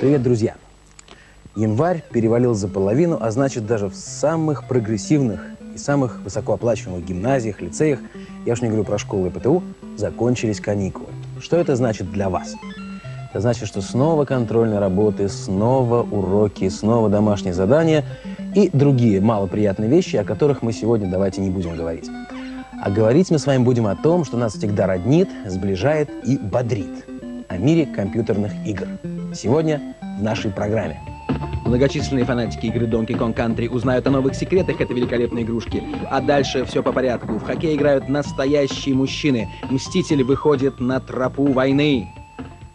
Привет, друзья! Январь перевалил за половину, а значит даже в самых прогрессивных и самых высокооплачиваемых гимназиях, лицеях, я уж не говорю про школы и ПТУ, закончились каникулы. Что это значит для вас? Это значит, что снова контрольные работы, снова уроки, снова домашние задания и другие малоприятные вещи, о которых мы сегодня давайте не будем говорить. А говорить мы с вами будем о том, что нас всегда роднит, сближает и бодрит. О мире компьютерных игр. Сегодня в нашей программе. Многочисленные фанатики игры Donkey Kong Country узнают о новых секретах этой великолепной игрушки. А дальше все по порядку. В хоккей играют настоящие мужчины. Мститель выходит на тропу войны.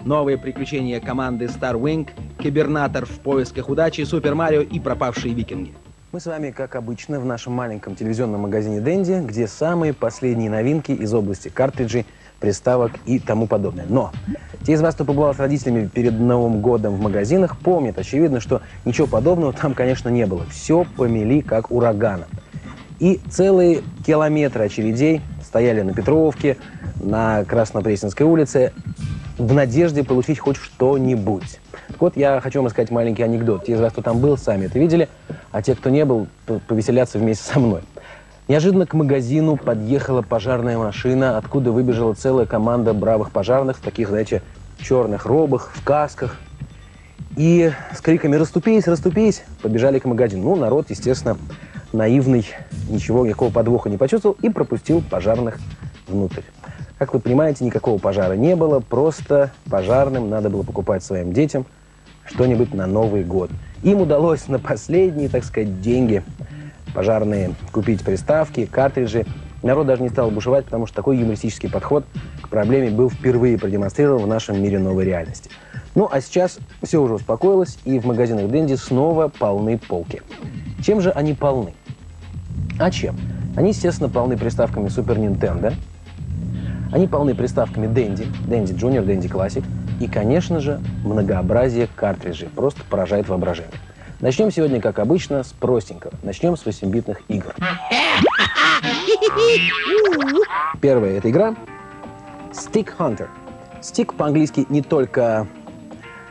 Новые приключения команды Star Wing, Кибернатор в поисках удачи, Супер Марио и пропавшие викинги. Мы с вами, как обычно, в нашем маленьком телевизионном магазине Дэнди, где самые последние новинки из области картриджей, приставок и тому подобное. Но те из вас, кто побывал с родителями перед Новым годом в магазинах, помнят, очевидно, что ничего подобного там, конечно, не было. Все помели как урагана. И целые километры очередей стояли на Петровке, на Краснопресненской улице, в надежде получить хоть что-нибудь. Так вот, я хочу вам рассказать маленький анекдот. Те из вас, кто там был, сами это видели, а те, кто не был, повеселятся вместе со мной. Неожиданно к магазину подъехала пожарная машина, откуда выбежала целая команда бравых пожарных в таких, знаете, черных робах, в касках. И с криками «Раступись, раступись!» побежали к магазину. Ну, народ, естественно, наивный, ничего, никакого подвоха не почувствовал и пропустил пожарных внутрь. Как вы понимаете, никакого пожара не было, просто пожарным надо было покупать своим детям что-нибудь на Новый год. Им удалось на последние, так сказать, деньги пожарные купить приставки, картриджи. Народ даже не стал бушевать, потому что такой юмористический подход к проблеме был впервые продемонстрирован в нашем мире новой реальности. Ну, а сейчас все уже успокоилось, и в магазинах Дэнди снова полны полки. Чем же они полны? А чем? Они, естественно, полны приставками Super Nintendo, они полны приставками Dendy, Dendy Junior, Dendy Classic и, конечно же, многообразие картриджей. Просто поражает воображение. Начнем сегодня, как обычно, с простенького. Начнем с 8-битных игр. Первая эта игра Stick Hunter. Stick по-английски не только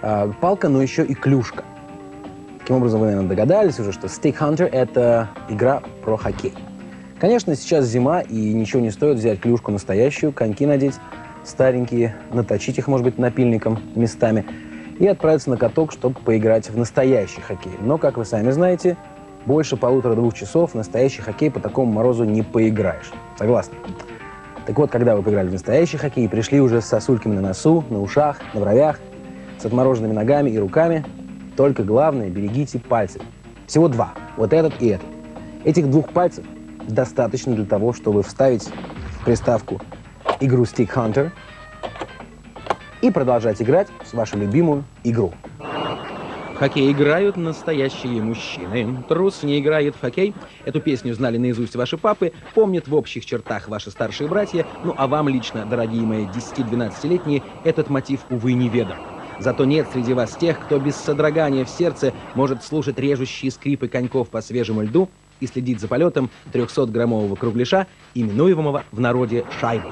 э, палка, но еще и клюшка. Таким образом, вы, наверное, догадались уже, что Stick Hunter — это игра про хоккей. Конечно, сейчас зима, и ничего не стоит взять клюшку настоящую, коньки надеть старенькие, наточить их, может быть, напильником местами, и отправиться на каток, чтобы поиграть в настоящий хоккей. Но, как вы сами знаете, больше полутора-двух часов в настоящий хоккей по такому морозу не поиграешь. Согласны? Так вот, когда вы поиграли в настоящий хоккей, пришли уже с сосульками на носу, на ушах, на бровях, с отмороженными ногами и руками, только главное, берегите пальцы. Всего два. Вот этот и этот. Этих двух пальцев достаточно для того, чтобы вставить в приставку игру Stick Hunter и продолжать играть в вашу любимую игру. В хоккей играют настоящие мужчины. Трус не играет в хоккей. Эту песню знали наизусть ваши папы, помнят в общих чертах ваши старшие братья. Ну а вам лично, дорогие мои 10-12-летние, этот мотив, увы, неведом. Зато нет среди вас тех, кто без содрогания в сердце может слушать режущие скрипы коньков по свежему льду и следить за полетом 300-граммового кругляша, именуемого в народе шайбой.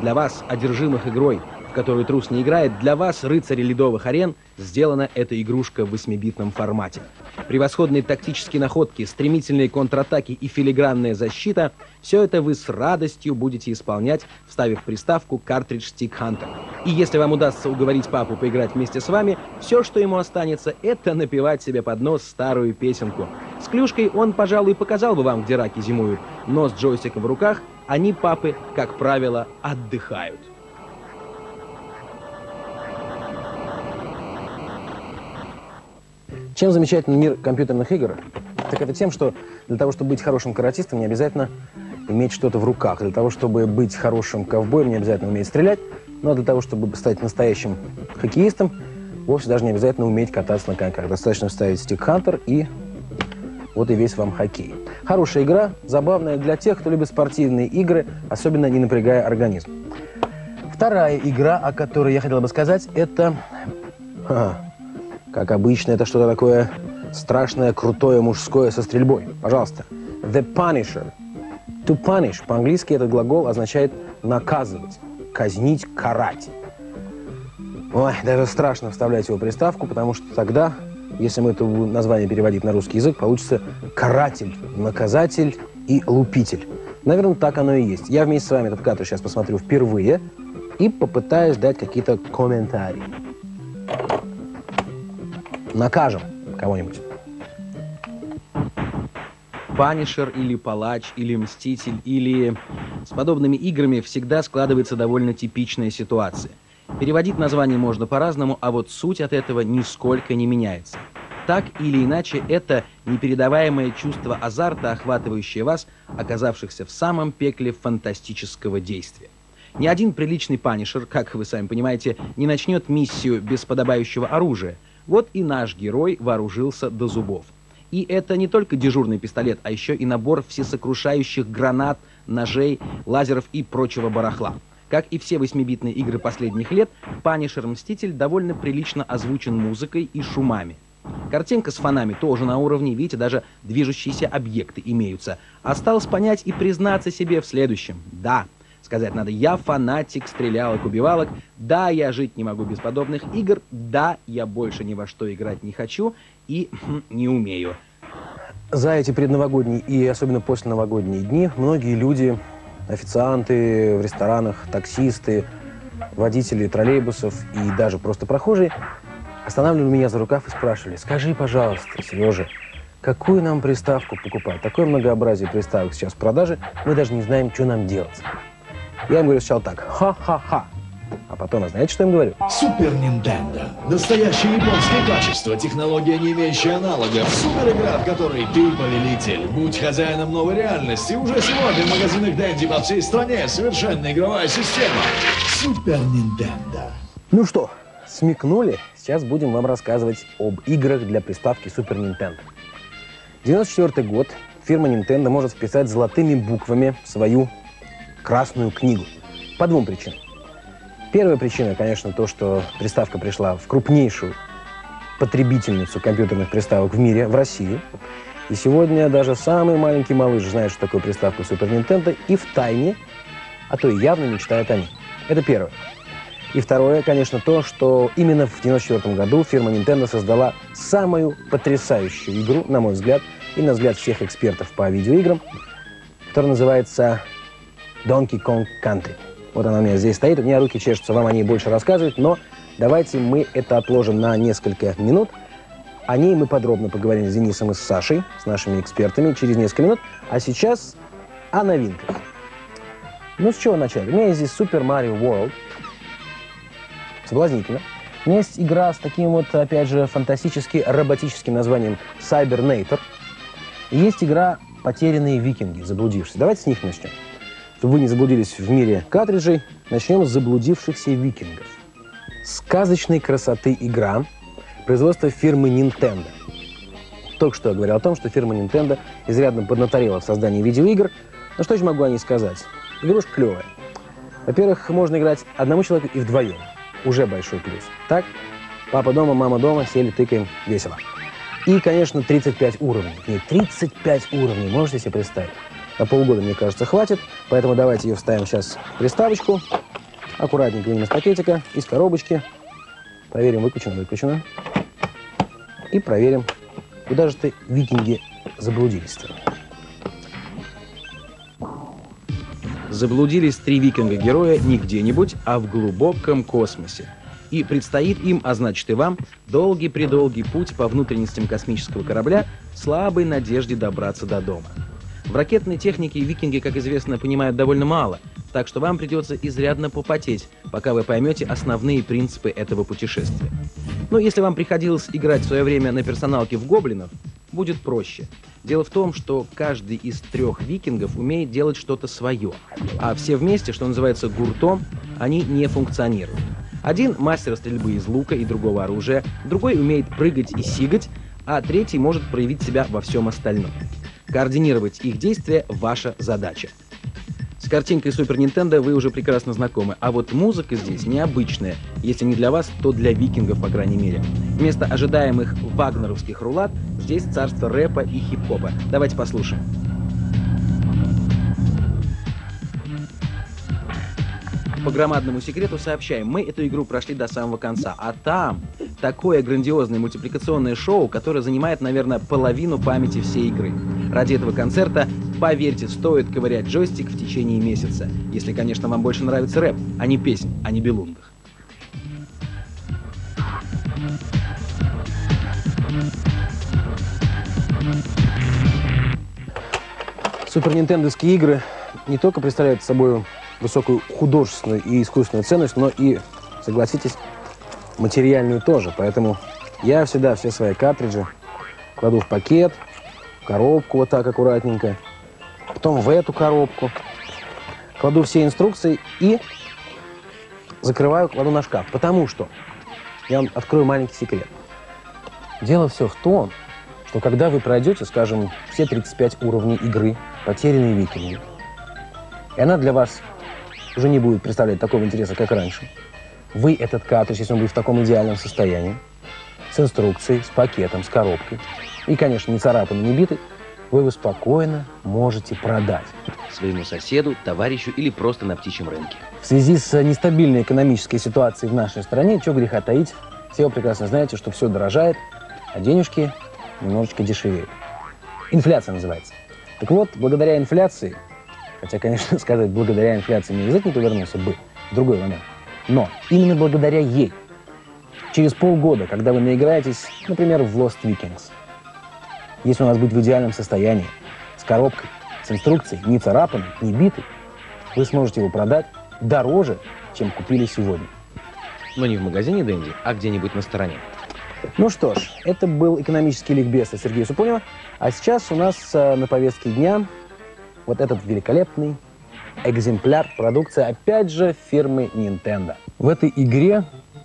Для вас, одержимых игрой, в которую трус не играет, для вас, рыцари ледовых арен, сделана эта игрушка в 8-битном формате. Превосходные тактические находки, стремительные контратаки и филигранная защита – все это вы с радостью будете исполнять, вставив приставку картридж Stick Hunter. И если вам удастся уговорить папу поиграть вместе с вами, все, что ему останется, это напевать себе под нос старую песенку. С клюшкой он, пожалуй, показал бы вам, где раки зимуют, но с джойстиком в руках они, папы, как правило, отдыхают. Чем замечательный мир компьютерных игр? Так это тем, что для того, чтобы быть хорошим каратистом, не обязательно иметь что-то в руках. Для того, чтобы быть хорошим ковбоем, не обязательно уметь стрелять. Но для того, чтобы стать настоящим хоккеистом, вовсе даже не обязательно уметь кататься на коньках. Достаточно вставить стик Хантер и вот и весь вам хоккей. Хорошая игра, забавная для тех, кто любит спортивные игры, особенно не напрягая организм. Вторая игра, о которой я хотел бы сказать, это... Как обычно, это что-то такое страшное, крутое, мужское со стрельбой. Пожалуйста. The Punisher. To punish по-английски этот глагол означает наказывать, казнить, карать. Ой, даже страшно вставлять его приставку, потому что тогда, если мы это название переводить на русский язык, получится каратель, наказатель и лупитель. Наверное, так оно и есть. Я вместе с вами этот кадр сейчас посмотрю впервые и попытаюсь дать какие-то комментарии. Накажем кого-нибудь. Панишер или палач, или мститель, или... С подобными играми всегда складывается довольно типичная ситуация. Переводить название можно по-разному, а вот суть от этого нисколько не меняется. Так или иначе, это непередаваемое чувство азарта, охватывающее вас, оказавшихся в самом пекле фантастического действия. Ни один приличный панишер, как вы сами понимаете, не начнет миссию без подобающего оружия. Вот и наш герой вооружился до зубов. И это не только дежурный пистолет, а еще и набор всесокрушающих гранат, ножей, лазеров и прочего барахла. Как и все восьмибитные игры последних лет, Punisher Мститель довольно прилично озвучен музыкой и шумами. Картинка с фонами тоже на уровне, видите, даже движущиеся объекты имеются. Осталось понять и признаться себе в следующем. Да, сказать надо, я фанатик стрелялок-убивалок, да, я жить не могу без подобных игр, да, я больше ни во что играть не хочу и не умею. За эти предновогодние и особенно после новогодние дни многие люди, официанты в ресторанах, таксисты, водители троллейбусов и даже просто прохожие останавливали меня за рукав и спрашивали, скажи, пожалуйста, Сережа, какую нам приставку покупать? Такое многообразие приставок сейчас в продаже, мы даже не знаем, что нам делать. Я им говорю сначала так, ха-ха-ха. А потом, а знаете, что я им говорю? Супер Nintendo. Настоящее японское качество, технология, не имеющая аналогов. Супер игра, в которой ты повелитель. Будь хозяином новой реальности. Уже сегодня в магазинах Дэнди по всей стране совершенная игровая система. Супер Nintendo. Ну что, смекнули? Сейчас будем вам рассказывать об играх для приставки Super Nintendo. 94 год. Фирма Nintendo может вписать золотыми буквами в свою красную книгу. По двум причинам. Первая причина, конечно, то, что приставка пришла в крупнейшую потребительницу компьютерных приставок в мире, в России. И сегодня даже самый маленький малыш знает, что такое приставка Super Nintendo, и в тайне, а то и явно мечтает о ней. Это первое. И второе, конечно, то, что именно в 1994 году фирма Nintendo создала самую потрясающую игру, на мой взгляд, и на взгляд всех экспертов по видеоиграм, которая называется Donkey Kong Country. Вот она у меня здесь стоит, у меня руки чешутся вам о ней больше рассказывать, но давайте мы это отложим на несколько минут. О ней мы подробно поговорим с Денисом и с Сашей, с нашими экспертами, через несколько минут. А сейчас о новинках. Ну, с чего начать? У меня есть здесь Super Mario World. Соблазнительно. У меня есть игра с таким вот, опять же, фантастически роботическим названием Cybernator. И есть игра «Потерянные викинги», заблудившиеся. Давайте с них начнем. Чтобы вы не заблудились в мире картриджей, начнем с заблудившихся викингов. Сказочной красоты игра производства фирмы Nintendo. Только что я говорил о том, что фирма Nintendo изрядно поднаторела в создании видеоигр. Ну что же могу о ней сказать? Игрушка клевая. Во-первых, можно играть одному человеку и вдвоем. Уже большой плюс. Так? Папа дома, мама дома, сели, тыкаем, весело. И, конечно, 35 уровней. Нет, 35 уровней, можете себе представить? На полгода, мне кажется, хватит. Поэтому давайте ее вставим сейчас в приставочку. Аккуратненько из пакетика, из коробочки. Проверим, выключено, выключено. И проверим, куда же ты, викинги, заблудились-то. Заблудились три викинга-героя не где-нибудь, а в глубоком космосе. И предстоит им, а значит и вам, долгий-предолгий путь по внутренностям космического корабля в слабой надежде добраться до дома. В ракетной технике викинги, как известно, понимают довольно мало, так что вам придется изрядно попотеть, пока вы поймете основные принципы этого путешествия. Но если вам приходилось играть в свое время на персоналке в гоблинов, будет проще. Дело в том, что каждый из трех викингов умеет делать что-то свое, а все вместе, что называется гуртом, они не функционируют. Один мастер стрельбы из лука и другого оружия, другой умеет прыгать и сигать, а третий может проявить себя во всем остальном. Координировать их действия – ваша задача. С картинкой Super Nintendo вы уже прекрасно знакомы, а вот музыка здесь необычная. Если не для вас, то для викингов, по крайней мере. Вместо ожидаемых вагнеровских рулат здесь царство рэпа и хип-хопа. Давайте послушаем. по громадному секрету сообщаем, мы эту игру прошли до самого конца, а там такое грандиозное мультипликационное шоу, которое занимает, наверное, половину памяти всей игры. Ради этого концерта, поверьте, стоит ковырять джойстик в течение месяца, если, конечно, вам больше нравится рэп, а не песня, а не белунгах. Супер Нинтендовские игры не только представляют собой высокую художественную и искусственную ценность, но и, согласитесь, материальную тоже. Поэтому я всегда все свои картриджи кладу в пакет, коробку вот так аккуратненько, потом в эту коробку, кладу все инструкции и закрываю, кладу на шкаф. Потому что, я вам открою маленький секрет. Дело все в том, что когда вы пройдете, скажем, все 35 уровней игры «Потерянные викинги», и она для вас уже не будет представлять такого интереса, как раньше, вы этот картридж, если он будет в таком идеальном состоянии, с инструкцией, с пакетом, с коробкой, и, конечно, не царапанный, не битый, вы его спокойно можете продать. Своему соседу, товарищу или просто на птичьем рынке. В связи с нестабильной экономической ситуацией в нашей стране, что греха таить, все вы прекрасно знаете, что все дорожает, а денежки немножечко дешевеют. Инфляция называется. Так вот, благодаря инфляции, хотя, конечно, сказать благодаря инфляции не повернулся бы, в другой момент, но именно благодаря ей, через полгода, когда вы наиграетесь, например, в Lost Vikings, если у нас будет в идеальном состоянии, с коробкой, с инструкцией, не царапанной, не битой, вы сможете его продать дороже, чем купили сегодня. Но не в магазине Дэнди, а где-нибудь на стороне. Ну что ж, это был экономический ликбез от Сергея Супонева. А сейчас у нас э, на повестке дня вот этот великолепный экземпляр продукции, опять же, фирмы Nintendo. В этой игре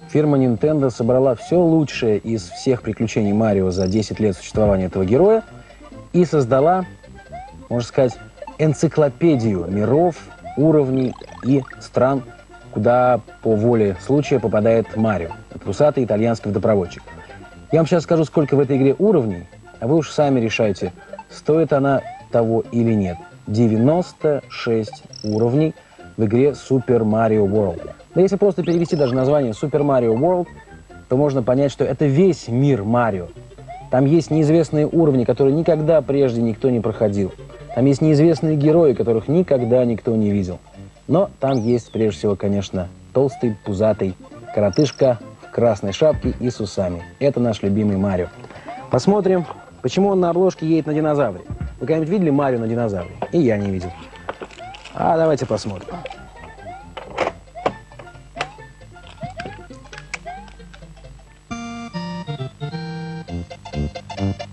фирма Nintendo собрала все лучшее из всех приключений Марио за 10 лет существования этого героя и создала, можно сказать, энциклопедию миров, уровней и стран, куда по воле случая попадает Марио, этот усатый итальянский водопроводчик. Я вам сейчас скажу, сколько в этой игре уровней, а вы уж сами решайте, стоит она того или нет. 96 уровней в игре Super Mario World. Да если просто перевести даже название Super Mario World, то можно понять, что это весь мир Марио. Там есть неизвестные уровни, которые никогда прежде никто не проходил. Там есть неизвестные герои, которых никогда никто не видел. Но там есть, прежде всего, конечно, толстый, пузатый коротышка в красной шапке и с усами. Это наш любимый Марио. Посмотрим, почему он на обложке едет на динозавре. Вы когда-нибудь видели Марио на динозавре? И я не видел. А давайте посмотрим.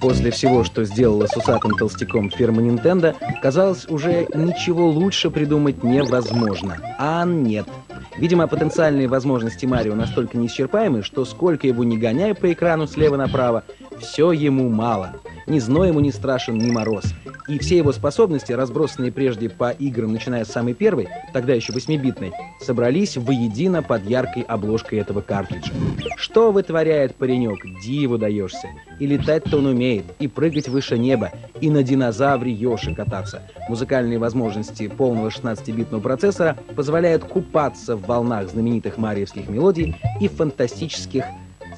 После всего, что сделала с усатым толстяком фирма Nintendo, казалось, уже ничего лучше придумать невозможно. А нет. Видимо, потенциальные возможности Марио настолько неисчерпаемы, что сколько его не гоняй по экрану слева направо, все ему мало. Ни зной ему не страшен, ни мороз. И все его способности, разбросанные прежде по играм, начиная с самой первой, тогда еще 8-битной, собрались воедино под яркой обложкой этого картриджа. Что вытворяет паренек? Диву даешься. И летать-то он умеет, и прыгать выше неба, и на динозавре Йоши кататься. Музыкальные возможности полного 16-битного процессора позволяют купаться в волнах знаменитых мариевских мелодий и фантастических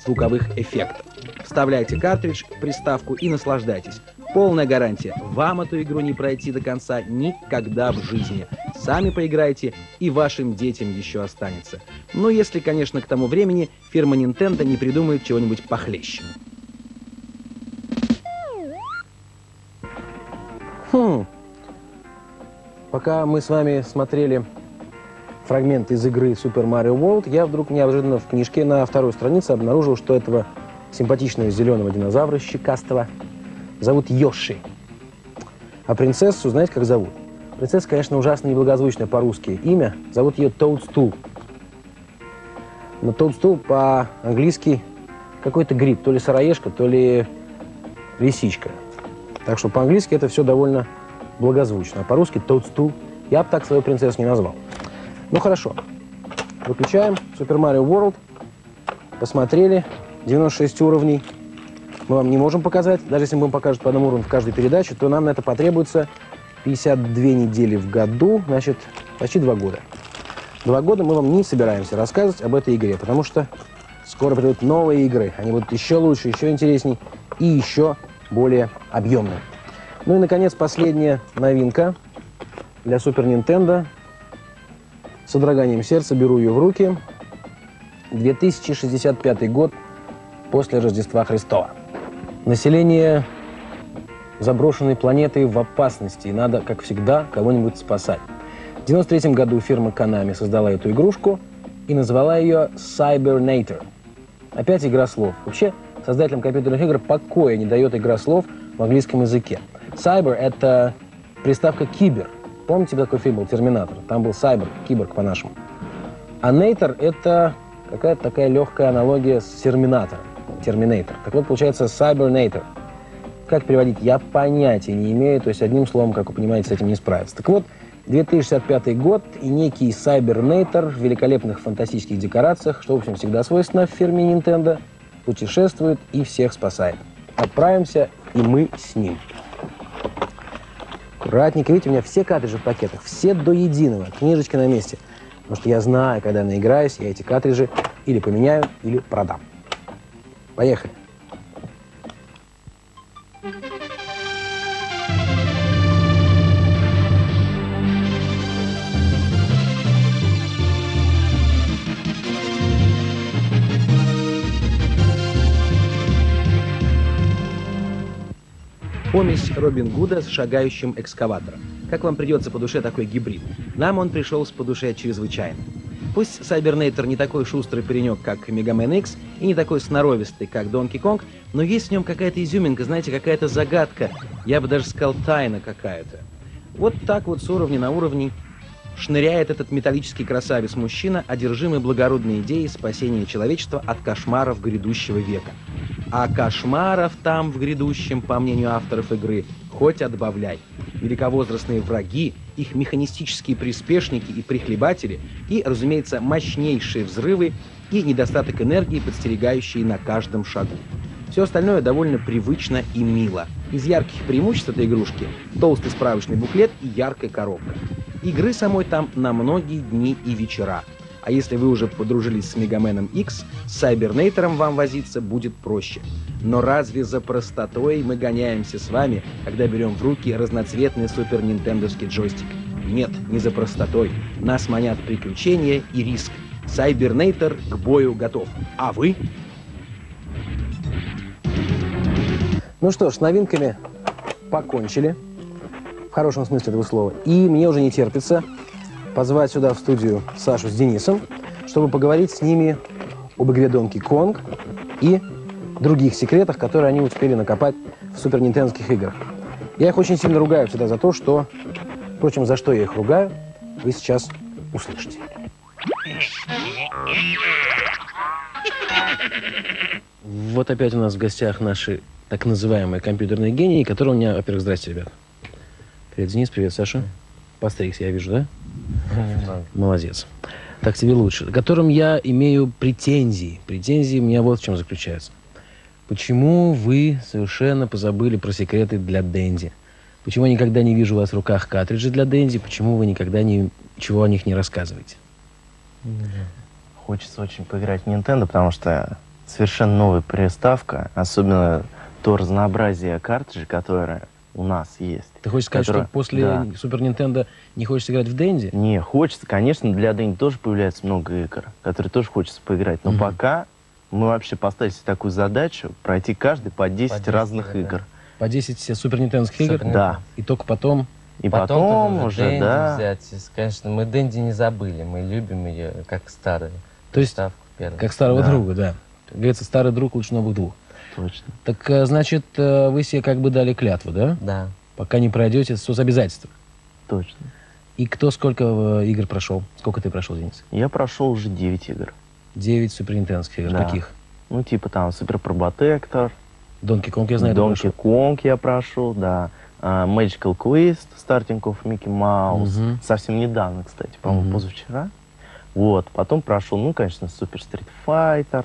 звуковых эффектов. Вставляйте картридж приставку и наслаждайтесь. Полная гарантия. Вам эту игру не пройти до конца никогда в жизни. Сами поиграете, и вашим детям еще останется. Ну, если, конечно, к тому времени фирма Nintendo не придумает чего-нибудь похлеще. Хм. Пока мы с вами смотрели фрагмент из игры Super Mario World, я вдруг неожиданно в книжке на второй странице обнаружил, что этого симпатичного зеленого динозавра щекастого зовут Йоши. А принцессу знаете, как зовут? Принцесса, конечно, ужасно неблагозвучное по-русски имя. Зовут ее Тоадстул. Но Тоадстул по-английски какой-то гриб. То ли сыроежка, то ли лисичка. Так что по-английски это все довольно благозвучно. А по-русски Тоадстул. Я бы так свою принцессу не назвал. Ну хорошо. Выключаем Super Mario World. Посмотрели. 96 уровней. Мы вам не можем показать. Даже если мы вам покажем по одному уровню в каждой передаче, то нам на это потребуется 52 недели в году, значит, почти два года. два года мы вам не собираемся рассказывать об этой игре, потому что скоро придут новые игры. Они будут еще лучше, еще интересней и еще более объемные. Ну и, наконец, последняя новинка для Супер Nintendo. С содроганием сердца беру ее в руки. 2065 год после Рождества Христова. Население заброшенной планеты в опасности, и надо, как всегда, кого-нибудь спасать. В 93 году фирма Konami создала эту игрушку и назвала ее Cybernator. Опять игра слов. Вообще, создателям компьютерных игр покоя не дает игра слов в английском языке. Cyber — это приставка кибер. Помните, какой фильм был «Терминатор»? Там был Cyber, киборг по-нашему. А Nator — это какая-то такая легкая аналогия с Терминатором. Терминатор. Так вот, получается Cybernator. Как переводить, я понятия не имею. То есть, одним словом, как вы понимаете, с этим не справиться. Так вот, 2065 год и некий Cybernator в великолепных фантастических декорациях, что, в общем, всегда свойственно в фирме Nintendo, путешествует и всех спасает. Отправимся и мы с ним. Аккуратненько. Видите, у меня все картриджи в пакетах, все до единого. Книжечки на месте. Потому что я знаю, когда наиграюсь, я эти картриджи или поменяю, или продам. Поехали. Помесь Робин Гуда с шагающим экскаватором. Как вам придется по душе такой гибрид? Нам он пришел с по душе чрезвычайно. Пусть Сайбернейтер не такой шустрый паренек, как Мегамен X, и не такой сноровистый, как Донки Конг, но есть в нем какая-то изюминка, знаете, какая-то загадка, я бы даже сказал, тайна какая-то. Вот так вот с уровня на уровне шныряет этот металлический красавец-мужчина, одержимый благородной идеей спасения человечества от кошмаров грядущего века. А кошмаров там в грядущем, по мнению авторов игры, хоть отбавляй. Великовозрастные враги, их механистические приспешники и прихлебатели, и, разумеется, мощнейшие взрывы и недостаток энергии, подстерегающие на каждом шагу. Все остальное довольно привычно и мило. Из ярких преимуществ этой игрушки – толстый справочный буклет и яркая коробка. Игры самой там на многие дни и вечера. А если вы уже подружились с Мегаменом X, с Сайбернейтором вам возиться будет проще. Но разве за простотой мы гоняемся с вами, когда берем в руки разноцветный супер нинтендовский джойстик? Нет, не за простотой. Нас манят приключения и риск. Сайбернейтор к бою готов. А вы? Ну что ж, с новинками покончили. В хорошем смысле этого слова. И мне уже не терпится позвать сюда в студию Сашу с Денисом, чтобы поговорить с ними об игре Donkey Kong и других секретах, которые они успели накопать в супер нинтендских играх. Я их очень сильно ругаю всегда за то, что... Впрочем, за что я их ругаю, вы сейчас услышите. Вот опять у нас в гостях наши так называемые компьютерные гении, которые у меня... Во-первых, здрасте, ребят. Привет, Денис, привет, Саша. Постригся, я вижу, да? Молодец. Так тебе лучше. К которым я имею претензии. Претензии у меня вот в чем заключаются. Почему вы совершенно позабыли про секреты для Дэнди? Почему я никогда не вижу у вас в руках картриджи для Дэнди? Почему вы никогда ни, ничего о них не рассказываете? Хочется очень поиграть в Nintendo, потому что совершенно новая приставка, особенно то разнообразие картриджей, которое у нас есть. Ты хочешь сказать, Которая- что после да. Супер Нинтендо не хочешь играть в Дэнди? Не, хочется, конечно, для Дэнди тоже появляется много игр, которые тоже хочется поиграть. Но Мгм. пока мы вообще поставили себе такую задачу пройти каждый по 10, 10 разных да. игр. По 10 Супер Нинтендских игр? Да. И только потом... И потом, только уже, Дэнди да. взять. Конечно, мы Дэнди не забыли, мы любим ее как старую. То есть, первую. как старого Да. друга, да. Как говорится, старый друг лучше новых двух. Точно. Так, э, значит, э, вы себе как бы дали клятву, да? Да. Пока не пройдете соцобязательства. Точно. И кто сколько э, игр прошел? Сколько ты прошел, Денис? Я прошел уже 9 игр. 9 Супер Нинтендских игр. Да. Каких? Ну, типа там Супер Протектор, Донки Конг, я знаю, прошел. Kong я прошел, да. А, Magical Quest, Starting of Mickey Mouse. Мгм. Совсем недавно, кстати, по-моему, Мгм. позавчера. Вот. Потом прошел, ну, конечно, Super Street Fighter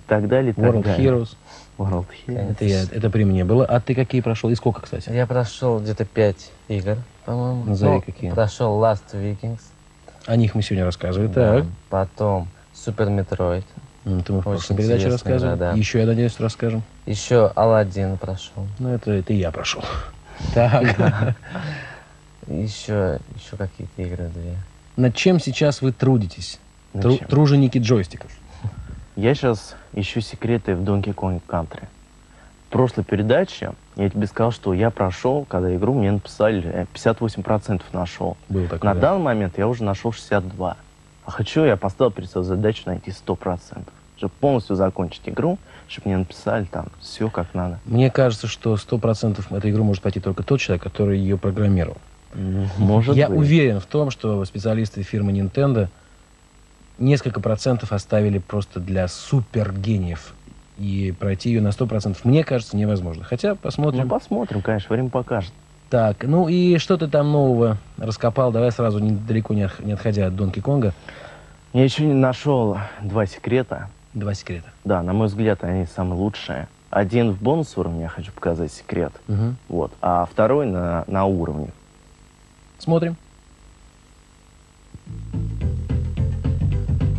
и так далее, и так World далее. Heroes. World Heroes. Это, я, это при мне было. А ты какие прошел? И сколько, кстати? Я прошел где-то 5 игр, по-моему. Назови Ну, какие. Прошел Lost Vikings. О них мы сегодня рассказывали. Так. Потом Super Metroid. Ну, Это мы в Очень прошлой передаче да. Еще, я надеюсь, расскажем. Еще Aladdin прошел. Ну, это, это я прошел. Так. Еще, еще какие-то игры две. Над чем сейчас вы трудитесь? Тру-? Труженики джойстиков. Я сейчас ищу секреты в Donkey Kong Country. В прошлой передаче я тебе сказал, что я прошел, когда игру мне написали, э, 58% нашел. Был такой. На да. данный момент я уже нашел 62. А хочу, я поставил перед собой задачу найти 100%. Чтобы полностью закончить игру, чтобы мне написали там все как надо. Мне кажется, что 100% эту игру может пройти только тот человек, который ее программировал. Может Я быть. уверен в том, что специалисты фирмы Nintendo несколько процентов оставили просто для супергениев. И пройти ее на 100% мне кажется невозможно. Хотя Ну, посмотрим. посмотрим, конечно, время покажет. Так, ну и что ты там нового раскопал? Давай сразу, не- далеко не, не отходя от Донки Конга, Я еще не нашел два секрета. два секрета. Да, на мой взгляд, они самые лучшие. Один в бонус уровне я хочу показать секрет. Мгм. Вот. А второй на, на уровне. Смотрим.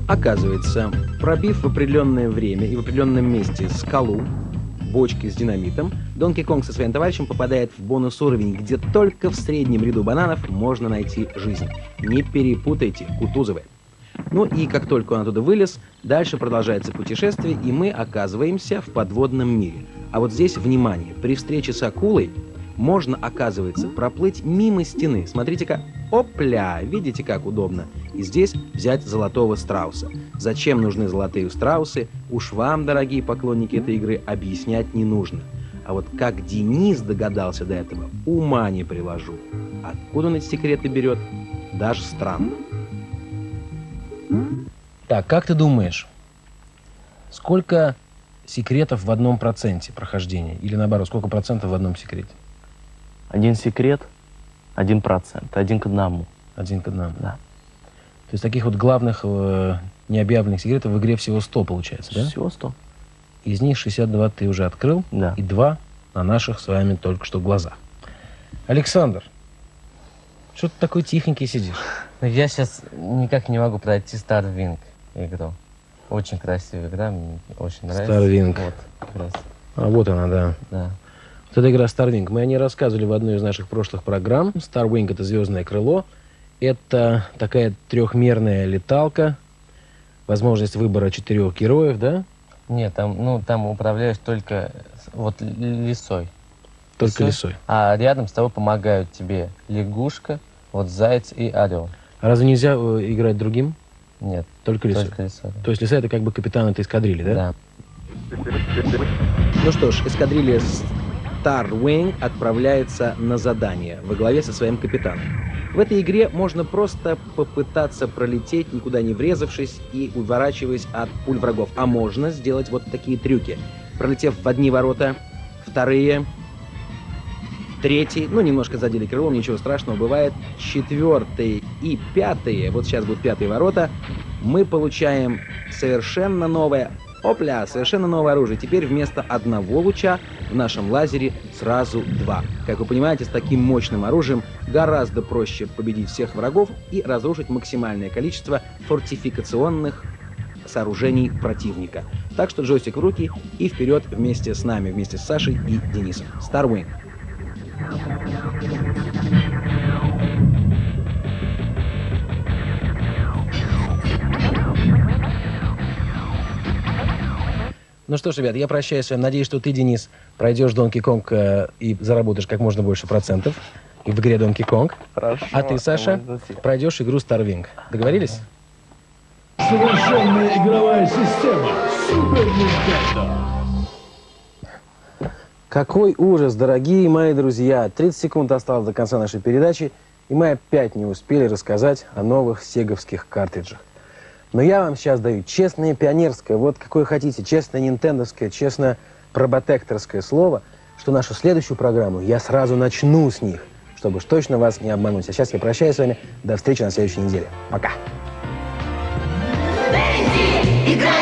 Оказывается, пробив в определенное время и в определенном месте скалу, бочки с динамитом, Донки Конг со своим товарищем попадает в бонус уровень, где только в среднем ряду бананов можно найти жизнь. Не перепутайте, Кутузовы. Ну и как только он оттуда вылез, дальше продолжается путешествие, и мы оказываемся в подводном мире. А вот здесь, внимание, при встрече с акулой можно, оказывается, проплыть мимо стены. Смотрите-ка, опля, видите, как удобно. И здесь взять золотого страуса. Зачем нужны золотые страусы, уж вам, дорогие поклонники этой игры, объяснять не нужно. А вот как Денис догадался до этого, ума не приложу. Откуда он эти секреты берет, даже странно. Так, как ты думаешь, сколько секретов в одном проценте прохождения? Или наоборот, сколько процентов в одном секрете? Один секрет, один процент, один к одному. Один к одному. Да. То есть таких вот главных э, необъявленных секретов в игре всего 100 получается, да? Все, сто. Из них 62 ты уже открыл, Да. и два на наших с вами только что глазах. Александр, что ты такой тихенький сидишь? Но я сейчас никак не могу пройти Starwing игру. Очень красивая игра, мне очень нравится. Starwing. Вот, А вот она, да. да. Вот эта игра Starwing. Мы о ней рассказывали в одной из наших прошлых программ. Starwing — это звездное крыло. Это такая трехмерная леталка. Возможность выбора четырех героев, да? Нет, там, ну, там управляешь только вот лисой. Только Лисой. лисой. А рядом с тобой помогают тебе лягушка, вот заяц и орел. А разве нельзя э, играть другим? Нет, Только лисой. только лисой. То есть лиса — это как бы капитан этой эскадрильи, да? Да. Ну что ж, эскадрилья Starwing отправляется на задание во главе со своим капитаном. В этой игре можно просто попытаться пролететь, никуда не врезавшись и уворачиваясь от пуль врагов. А можно сделать вот такие трюки. Пролетев в одни ворота, вторые, третий, ну немножко задели крылом, ничего страшного, бывает четвертые и пятые, вот сейчас будут пятые ворота, мы получаем совершенно новое, опля, совершенно новое оружие. Теперь вместо одного луча в нашем лазере сразу два. Как вы понимаете, с таким мощным оружием гораздо проще победить всех врагов и разрушить максимальное количество фортификационных сооружений противника. Так что джойстик в руки и вперед вместе с нами, вместе с Сашей и Денисом. Starwing. Ну что ж, ребят, я прощаюсь с вами. Надеюсь, что ты, Денис, пройдешь Донки Конг э, и заработаешь как можно больше процентов и в игре Донки Конг. Хорошо. А ты, Саша, пройдешь игру Starwing. Договорились? Совершенная игровая система Супер Nintendo. Какой ужас, дорогие мои друзья. 30 секунд осталось до конца нашей передачи, и мы опять не успели рассказать о новых сеговских картриджах. Но я вам сейчас даю честное пионерское, вот какое хотите, честное нинтендовское, честно проботекторское слово, что нашу следующую программу я сразу начну с них, чтобы уж точно вас не обмануть. А сейчас я прощаюсь с вами. До встречи на следующей неделе. Пока. Бенди, играй!